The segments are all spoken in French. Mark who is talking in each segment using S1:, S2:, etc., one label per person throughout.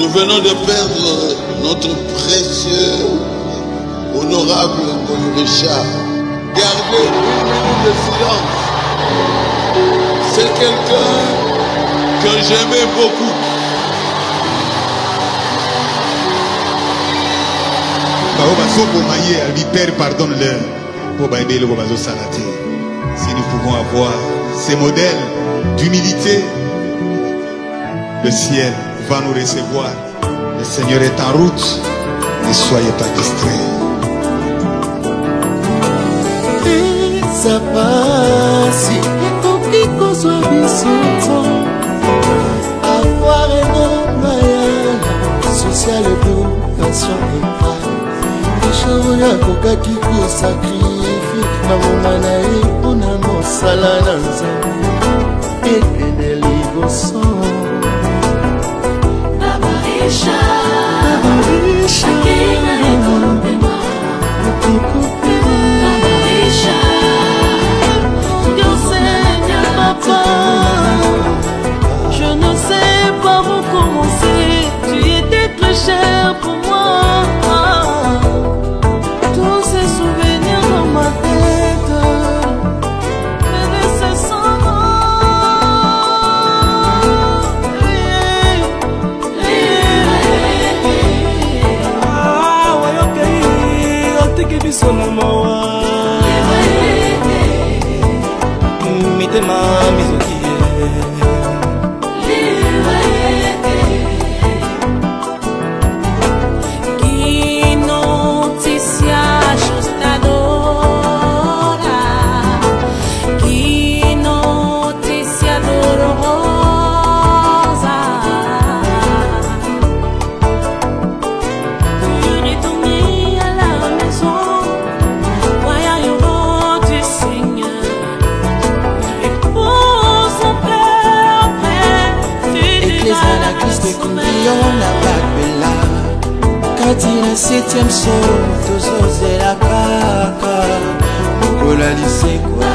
S1: Nous venons de perdre notre précieux, honorable Richard. Gardez une minute de silence. C'est quelqu'un que j'aimais beaucoup.
S2: si nous pouvons avoir ces modèles d'humilité le ciel va nous recevoir. Le seigneur est en route ne soyez pas distraits.
S3: Eza pasi ekoki kozwa biso avoir enombayana social education epai eshaoyo akokaki kosakrifie bamboma na ye mpona mosala na nzambe ekende liboso shine. Kati na 7e sol tozozela kaka lokola lisekwa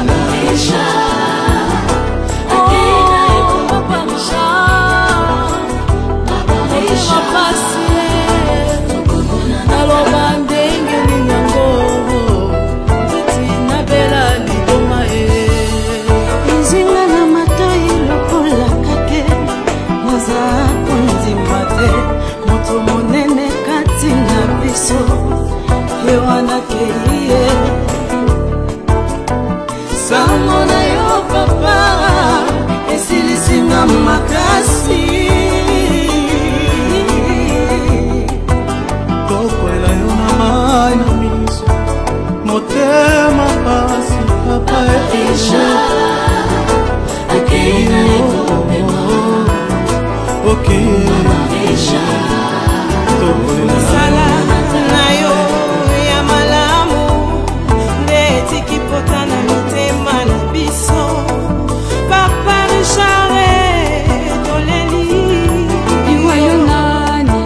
S4: mosala na yo ya malamu nde etiki pota na mitema na biso. Papa richare toleli.
S5: Iwa yo nani?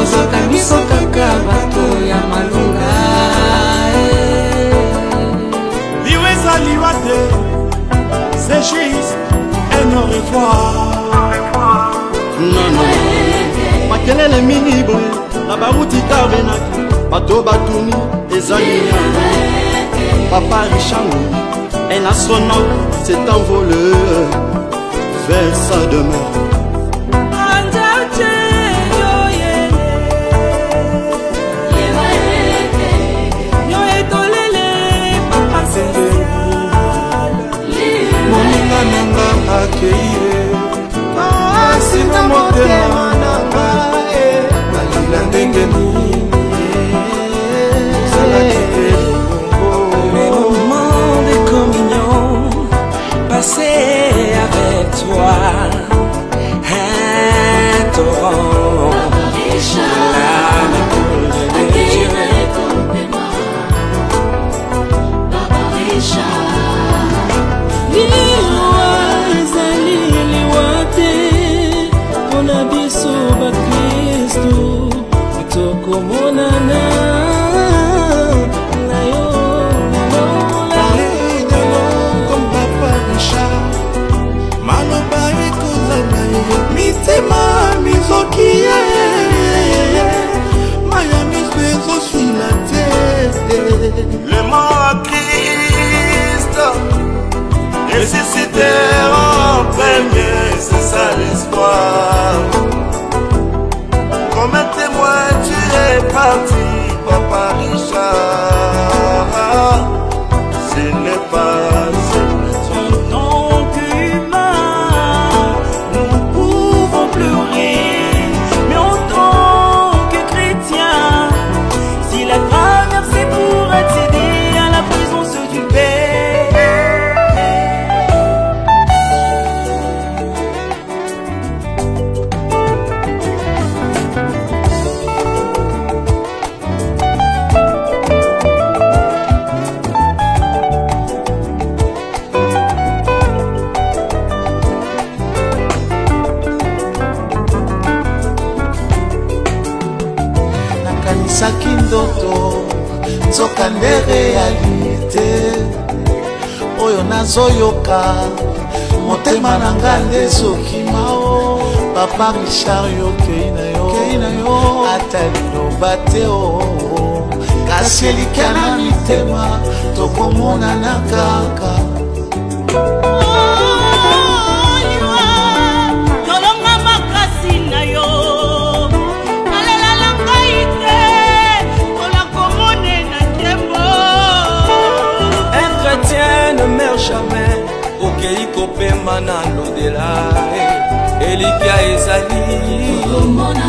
S3: Ozwaka biso kaka bato ya malunga
S6: liwa eza liwa te c'est juste un au revoir nono makelele mingi boye na baruti tabenaki bato batuni ezali. Nyama papa richango un astronaute s'est envolé vers sa demeure
S3: so long.
S7: Le mot à Christ ressuscité en premier, c'est ça l'histoire. Comme un témoin, tu es parti, Papa Richard. Ce n'est pas
S8: nakanisaki ndoto nzoka nde realite oyo nazoyoka motema na nga nde sokima o papa richard yo kei na yo ata liloba te o. Kasi elikya na mitema tokomonana kaka
S9: jamais okei kopema na lodela elikya ezali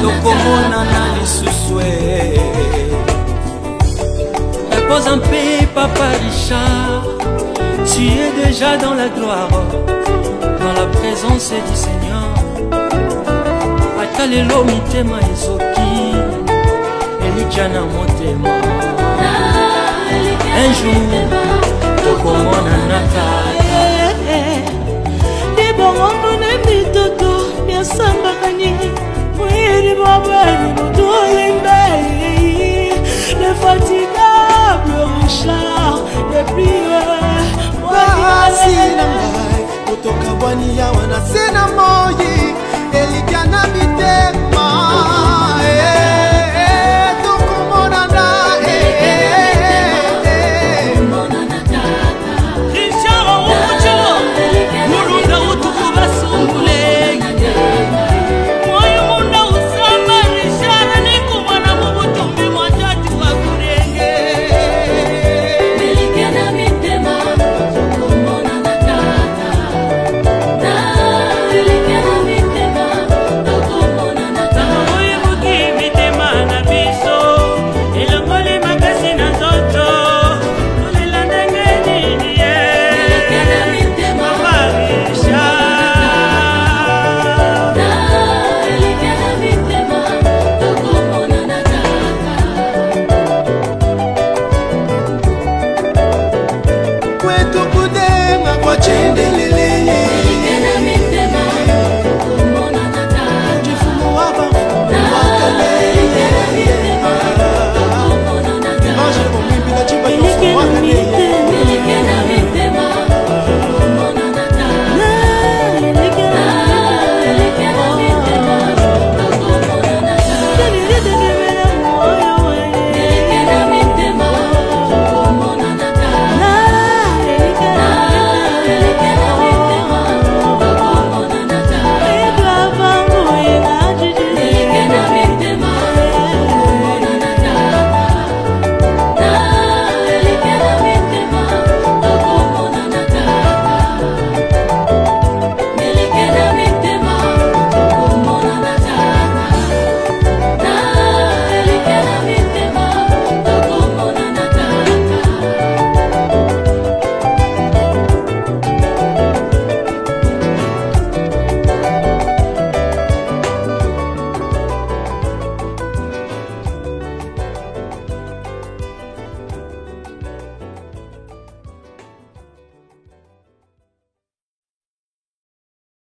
S9: tokomonana lisusu e.
S3: Repose en paix, Papa Richard. Tu es déjà dans la gloire, dans la présence du Seigneur. Atalelo mitema ezoki, elikya na. Un jour, tokomonana ta
S4: debongono na mitoto miasambakani moyeli mobali moto olingai lefatigable richard
S8: epie asinangai ah, ah, kotokabwani yawa na se na moyi. Elikya na mitema